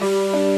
Música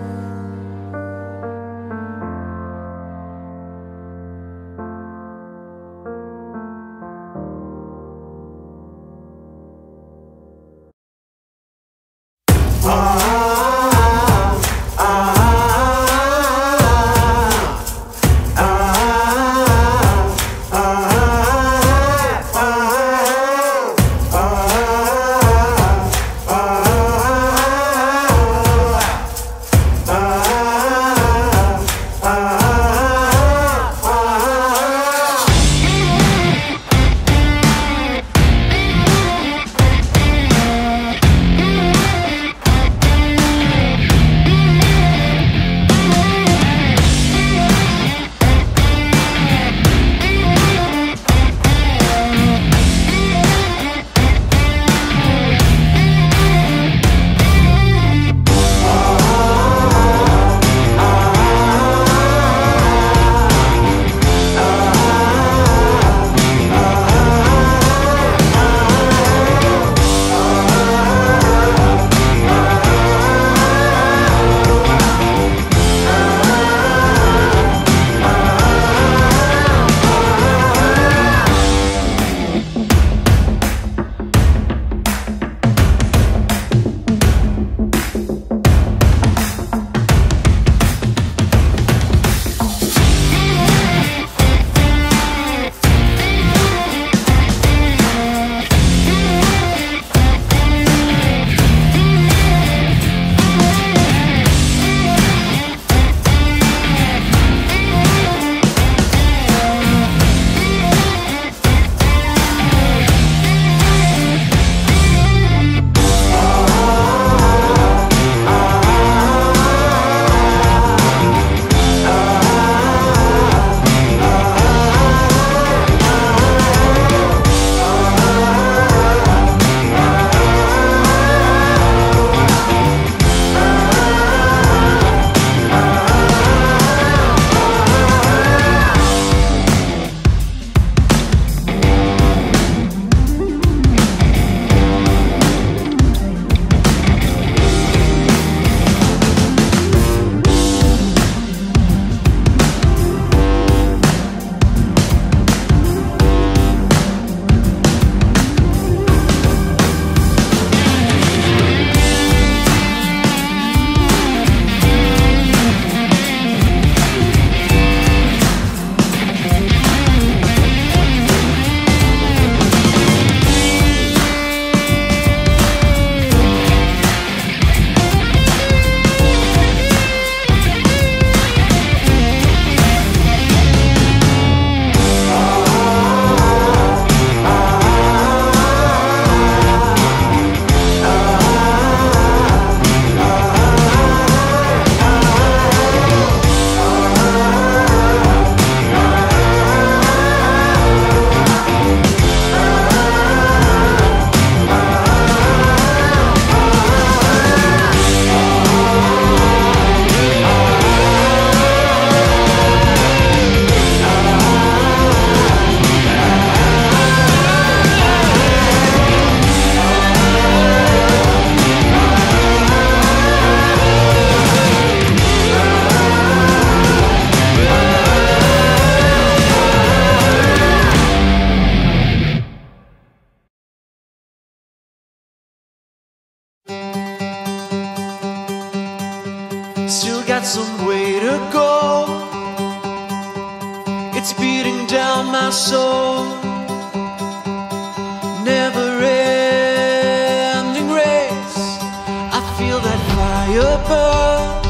fire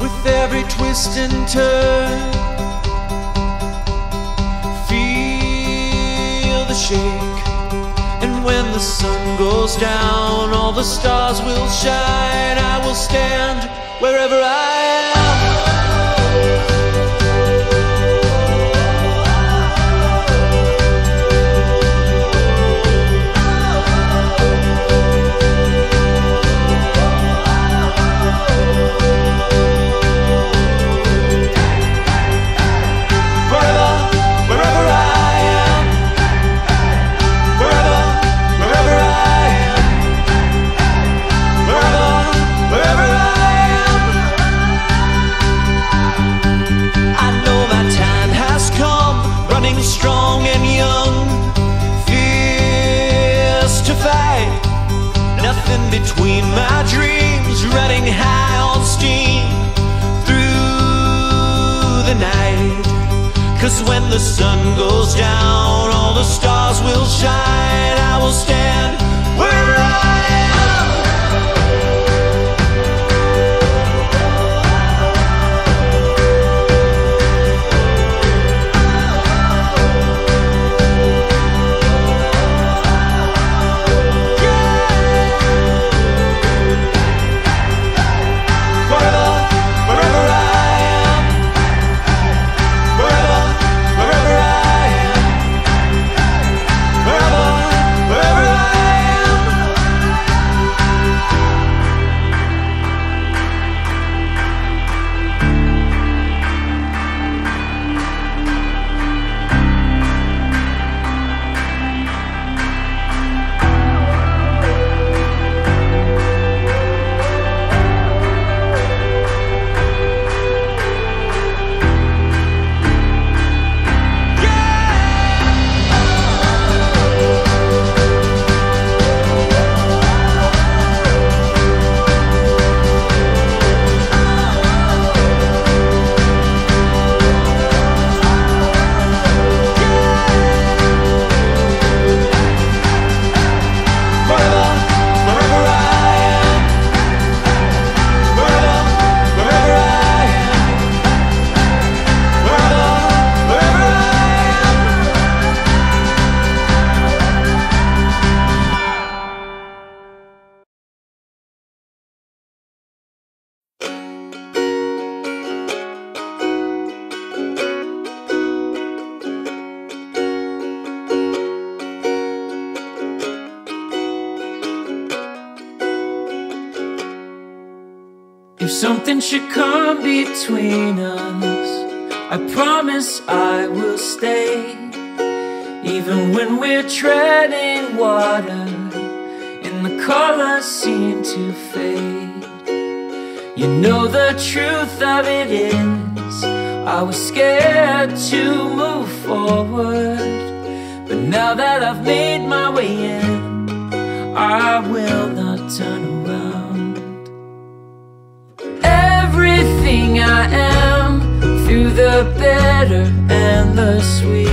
with every twist and turn. Feel the shake. And when the sun goes down, all the stars will shine. I will stand wherever I am. Cause when the sun goes down, all the stars will shine. I will stand where I am. Something should come between us, I promise I will stay. Even when we're treading water and the colors seem to fade. You know the truth of it is, I was scared to move forward. But now that I've made my way in, I will not turn the bitter and the sweet.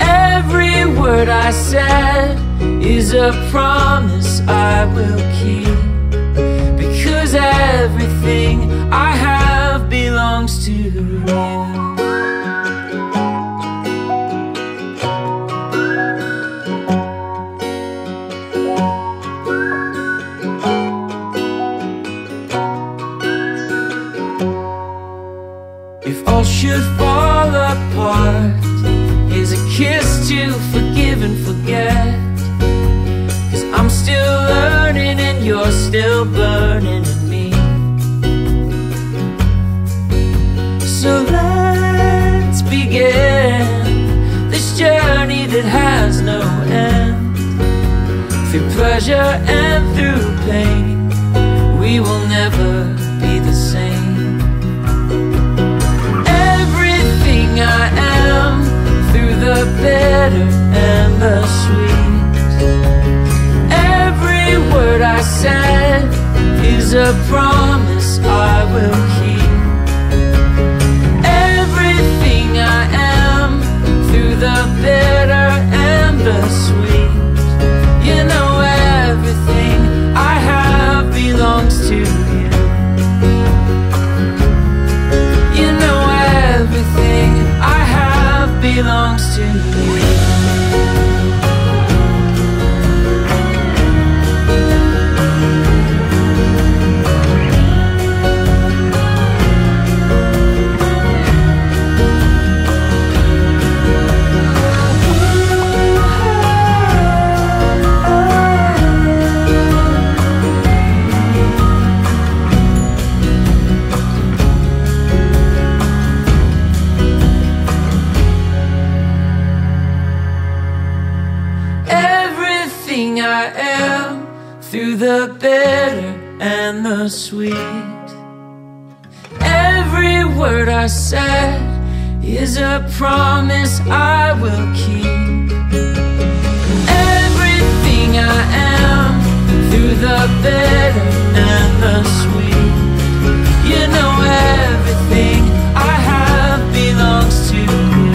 Every word I said is a promise I will keep forgive and forget. Cause I'm still learning and you're still burning in me. So let's begin this journey that has no end. Through pleasure and through pain, we will never is a promise I will keep. Everything I am, through the bitter and the sweet, you know everything I have belongs to you.